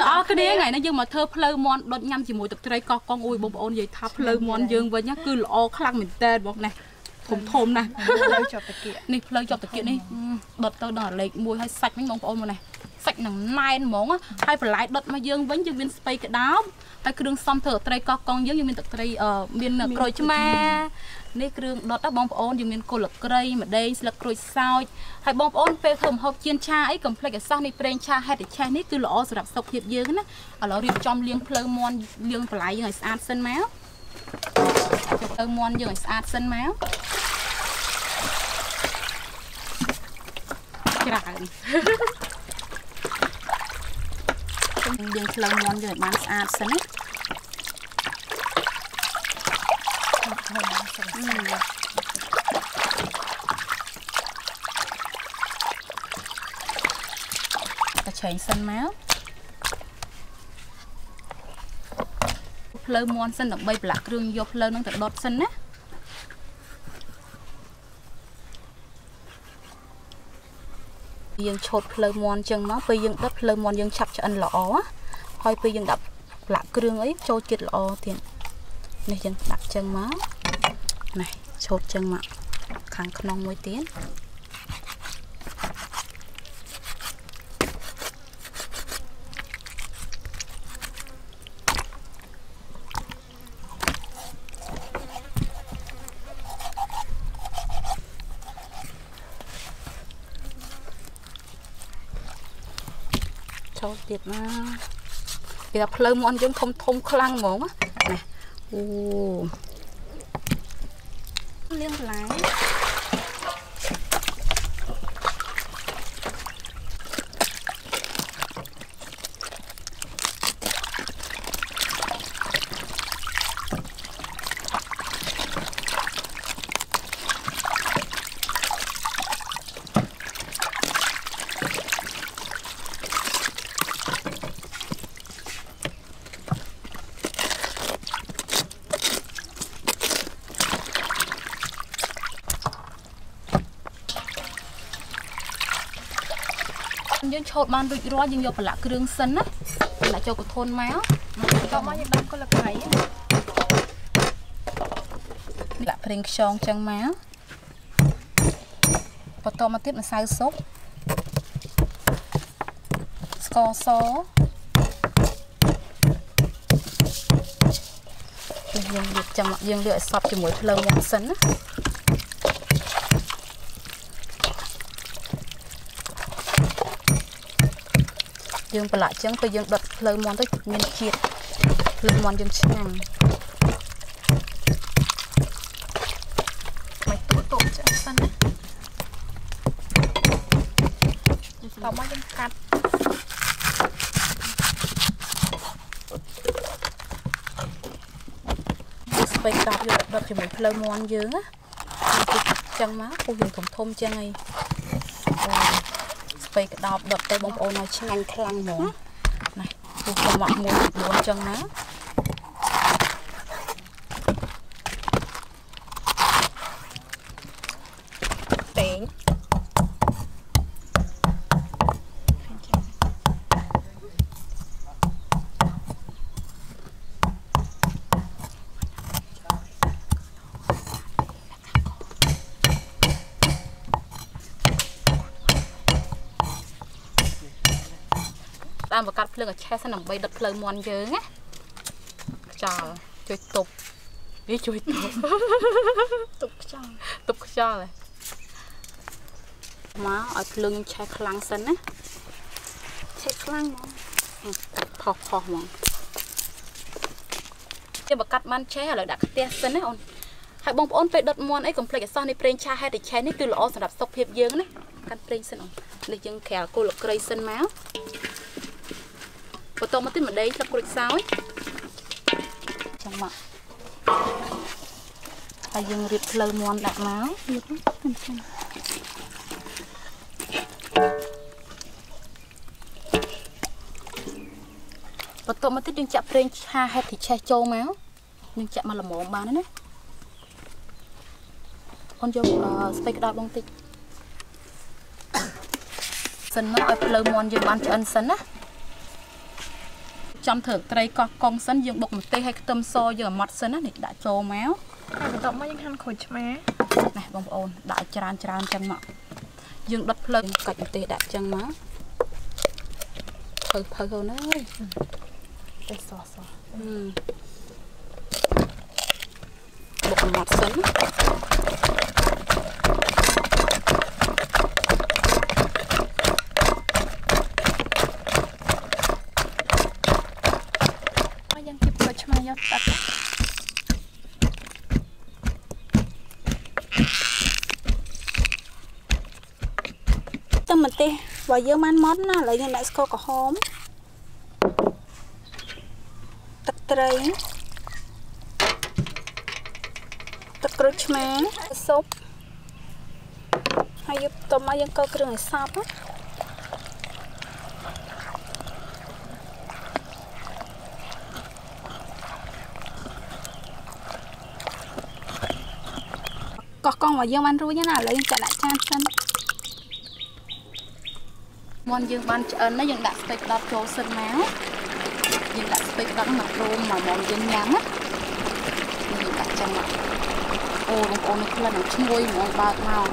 ទាំងអស់គ្នាថ្ងៃនេះយើងមកធ្វើផ្លូវមន់ដុតញ៉ាំជាមួយទឹកត្រីកោះកងអួយបងប្អូននិយាយថាផ្លូវមន់យើងវិញណាគឺល្អខ្លាំងមែនតើបងណាធំធំណាស់លើជាប់តាគៀកនេះផ្លូវជាប់តាគៀកនេះដុតទៅដល់លេខ1ហើយសាច់វិញបងប្អូនមកណា សាច់នឹងណែនហ្មងណាហើយបន្លែដុតមកយើងវិញយើងមានស្ពៃក្តោបហើយគ្រឿងផ្សំធ្វើត្រីកោះកងយើងយើងមានទឹកត្រីអឺមានក្រូចឆ្មានេះគ្រឿងដុតណាបងប្អូនយើងមានគល់ក្រីម្ដេងស្លឹកក្រូចសើចហើយបងប្អូនពេលធ្វើម្ហូបចៀនឆាអីកុំភ្លេចឲ្យសោះនេះប្រេងឆាហេតឆេះនេះគឺល្អសម្រាប់សុខភាពយើងណាឥឡូវរៀបចំលាងភ្លើងមន់លាងបន្លែយើងឲ្យស្អាតសិនមកចូលទៅមន់យើងឲ្យស្អាតសិនមកច្រើន យើងភ្លើងមន់យើងឲ្យបានស្អាតសិនណាតែឆេងសិនមកភ្លើងមន់សិនដើម្បីប្រឡាក់គ្រឿងយកភ្លើងនឹងទៅដុតសិនណា យើងឆូតភ្លើងមន់ចឹងមកពេលយើងដុតភ្លើងមន់យើងឆាប់ឆ្អិនល្អណាហើយពេលយើងដាក់ប្រឡាក់គ្រឿងអីចូលជាតិល្អទៀតនេះយើងដាក់ចឹងមកនេះឆូតចឹងមកខាងក្នុងមួយទៀត ចូលទៀតណាគេថាផ្លូវមន់យើងធំធំខ្លាំងហ្មងណាណាអូលៀងបន្លែ យើងឆូតបានរួចរាល់យើងយកប្រឡាក់គ្រឿងសិនណាប្រឡាក់ចូលកធន់មកតោះមកយើងដាក់គល់ក្រៃដាក់ប្រេងខ្យងចឹងមកបន្តមកទៀតម្សៅស៊ុបស្ករសនេះយើងលាបចាំយើងលាបឲ្យសព្វជាមួយភ្លើងមកសិនណា យើងប្រឡាក់ចឹងពេលយើងដុតភ្លើងមន់ទៅមានជាតិភ្លើងមន់យើងឆ្ងាញ់មិនទូទូចឹងសិនណាតោះមកយើងកាត់ស្ពៃក្តាប់យកដុតជាមួយភ្លើងមន់យើងណាយើងគិតចឹងមកពុះយើងធំធំចឹងហើយអូ ស្ពៃក្តាប់ដុតទៅបងប្អូនឲ្យឆ្ងាញ់ខ្លាំងហ្មងណាពុះប្រមាក់មួយមួយចឹងណា តេង តាមបកាត់ភ្លើងឲ្យឆេះសិនដើម្បីដុតភ្លើងមន់យើងណាចោលជួយទប់នេះជួយទប់ទុកខ្យល់ទប់ខ្យល់ហ៎មកឲ្យភ្លើងយើងឆេះខ្លាំងសិនណាឆេះខ្លាំងហ្មងផុសផុសហ្មងជាបកាត់បានឆេះឥឡូវដាក់ខ្ទះសិនណាអូនហើយបងប្អូនពេលដុតមន់អីកុំភ្លេចឲ្យសោះនេះប្រេងឆាហេតុតែឆេះនេះគឺល្អសម្រាប់សុខភាពយើងណាកាន់ប្រេងសិនអូននេះយើងក្រាលគល់ក្រីសិនមក បន្តមកទៀតម្ដេងស្លឹកក្រូចសើចចាំមកហើយយើងរៀបភ្លៅមន់ដាក់មករៀបហ្នឹងចាំបន្តមកទៀតយើងចាក់ប្រេងឆាហេតុទីឆេះចូលមកយើងចាក់មកល្មមបានហើយណាអូនយកអឺស្ពៃក្តោបបងតិចសិនមកឲ្យភ្លៅមន់យើងបានឆ្អិនសិនណា ចាំធ្វើត្រីកោះកុងសិនយើងបុកម្ទេសឲ្យខ្ទឹមសយើងអាម៉ត់សិនណានេះដាក់ចូលមកហើយបន្ទាប់មកយើងហាន់ក្រូចឆ្មាណាបងប្អូនដាក់ឲ្យច្រើនច្រើនចឹងមកយើងដុតភ្លើងកាច់ម្ទេសដាក់ចឹងមកភៅភៅហ្នឹងអើយទេសសសហឹមបុកអាម៉ត់សិន ហើយយើងគៀបក្រូចឆ្មាយកទឹក ទឹកម្ទេសរបស់យើងបានម៉ត់ណាឥឡូវយើងដាក់ស្ករក្រហមទឹកត្រីទឹកក្រូចឆ្មាស៊ុបហើយយកបន្ទាប់មកយើងកូរគ្រឿងឲ្យសព្វណាកោះកងរបស់យើងបានរួចហើយណាឥឡូវយើងចាក់ដាក់ចានសិន មន់យើងបានឆ្អិនណាយើងដាក់ស្ពៃក្តោបចូលសិនមកយើងដាក់ស្ពៃក្តោបមកព្រមមកមកយើងញ៉ាំណាយើងដាក់ចឹងមកអូបងប្អូននេះក្លិននឹងឈ្ងុយហ្មងបើកមក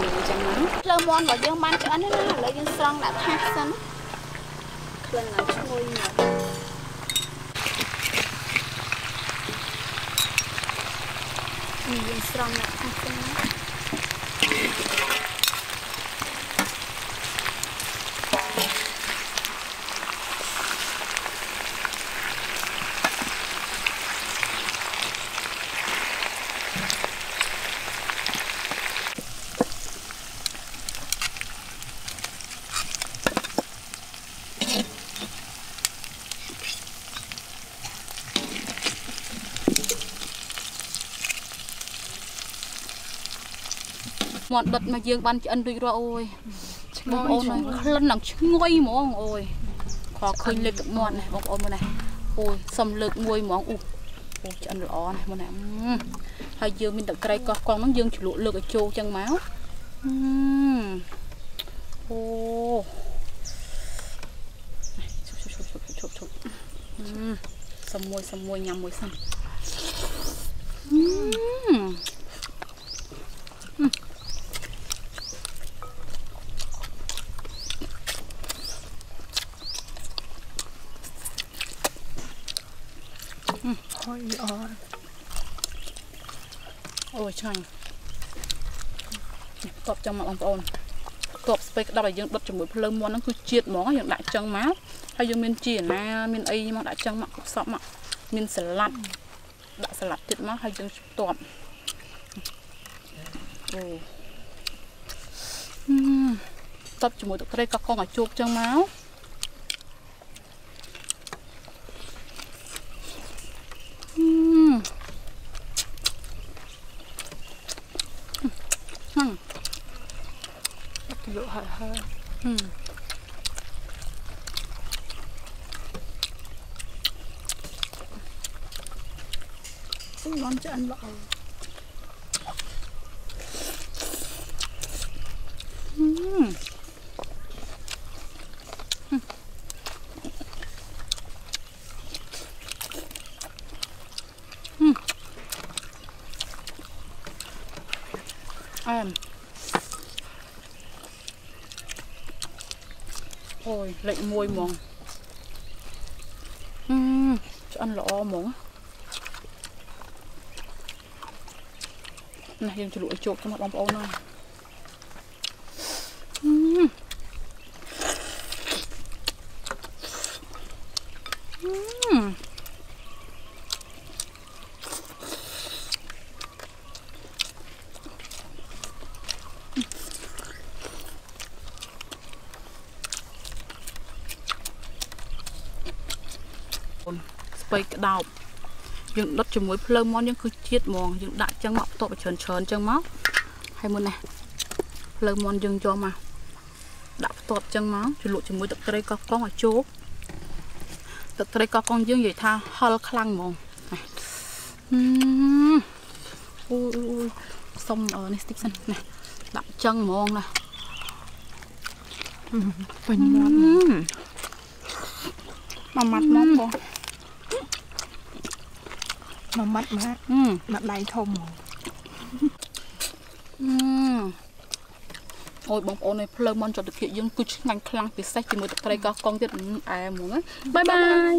យើងចឹងណាភ្លើមាន់របស់យើងបានឆ្អិនហើយណាឥឡូវយើងស្រង់ដាក់ថាសសិនក្លិនឡើងឈ្ងុយមកនេះយើងស្រង់ដាក់ថាសសិនណា មាត់ដុតមកយើងបានឆ្អិនរួចរាល់អូយបងប្អូនអើយក្លិននឹងឈ្ងុយហ្មងអូយខកឃើញលើកទឹកមាត់ណាបងប្អូនមើលណាអូយសុំលើកមួយហ្មងអូអូឆ្អិនល្អណាស់មើលណាអឺហើយយើងមានទឹកត្រីកោះកងហ្នឹងយើងជ្រលក់លើកឲ្យចូលចឹងមកអឺអូឈប់ឈប់ឈប់ឈប់ឈប់អឺសុំមួយសុំមួយញ៉ាំមួយសិនអឺ ហើយអរ អូយឆ្ងាញ់តបចឹងមកបងប្អូនតបស្ពៃក្តាប់ឲ្យយើងដុតជាមួយភ្លើងមាន់ហ្នឹងគឺជាតិហ្មងយើងដាក់ចឹងមកហើយយើងមានជីណាមានអីមកដាក់ចឹងមកសពមកមានសាឡាត់ដាក់សាឡាត់ទៀតមកហើយយើងតបអូហឹមតបជាមួយទឹកត្រីកកកងឲ្យជោគចឹងមកហឹម លក់ហើយហើយ ហឹម មាន់ឆ្អិនល្អហឹមអែមអូយលេខ1ហ្មងហឹមឆ្អិនល្អហ្មង ណាយើងជ្រលក់ឲ្យជោគទៅមកបងប្អូនណាហឹមហឹមស្ពៃក្តោប យើងដុតជាមួយភ្លើងមន់យើងគឺជាតិហ្មងយើងដាក់ចឹងមកបន្ទាប់ឲ្យច្រើនច្រើនចឹងមកហើយមុនណាភ្លើងមន់យើងយកមកដាក់បន្ទាប់ចឹងមកជ្រលក់ជាមួយទឹកត្រីកោះកុងឲ្យជោគទឹកត្រីកោះកុងយើងនិយាយថាហិលខ្លាំងហ្មងណាហឹមអូយអូយសុំអឺនេះស្តិចសិនណាដាក់ចឹងហ្មងណាពេញមាត់មួយម៉ាត់មកបង មួយម៉ាត់ម៉ាត់អឺម៉ាត់ដៃធំហ្មងអឺអូយបងប្អូនឯងភ្លើងមន់ចតុភាគយើងគឺឆ្ងាញ់ខ្លាំងពិសេសជាមួយទឹកត្រីកោះកុងទៀតអឺអែហ្មងណាបាយបាយ